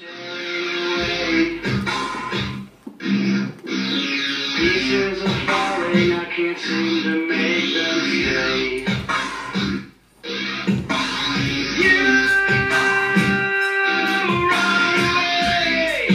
Pieces are falling, I can't seem to make them stay. You run away.